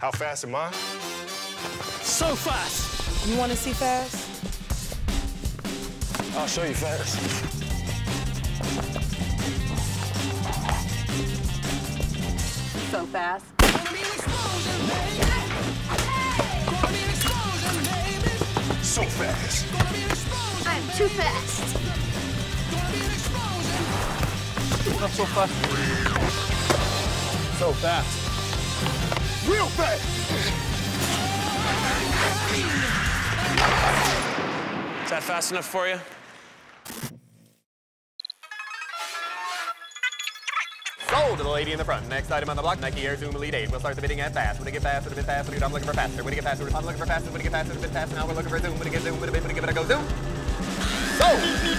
How fast am I? So fast. You want to see fast? I'll show you fast. So fast. So fast. I'm too fast. Not so fast. So fast. Real fast. Is that fast enough for you? Sold to the lady in the front. Next item on the block, Nike Air Zoom Elite 8. We'll start the bidding at fast. When it get faster, a bit faster, I'm looking for faster. When it get faster, I'm looking for faster. When it get faster, a bit faster, now we're looking for zoom. When it get zoom, when it, when it give it a go zoom. Sold!